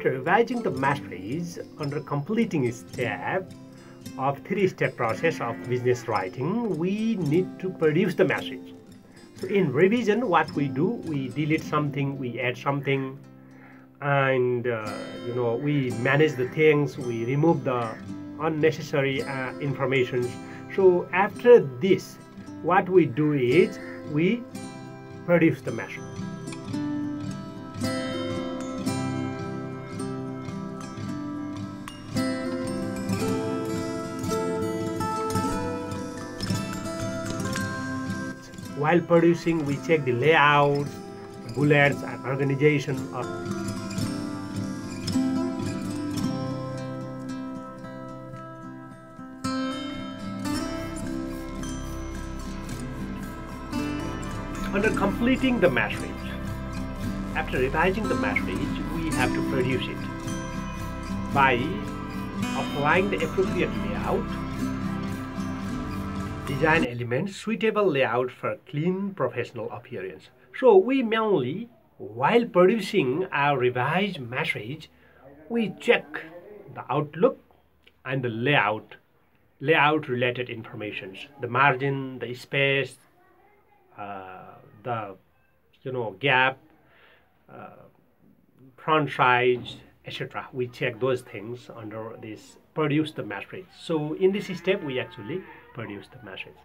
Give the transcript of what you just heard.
after revising the message under completing step of three-step process of business writing, we need to produce the message. So in revision, what we do, we delete something, we add something, and uh, you know we manage the things, we remove the unnecessary uh, information. So after this, what we do is we produce the message. While producing, we check the layouts, bullets, and organization of Under completing the message, after revising the message, we have to produce it by applying the appropriate layout, design elements suitable layout for clean professional appearance. So we mainly, while producing our revised message, we check the outlook and the layout, layout related informations, the margin, the space, uh, the you know gap uh, font size etc we check those things under this produce the matrix so in this step we actually produce the matrix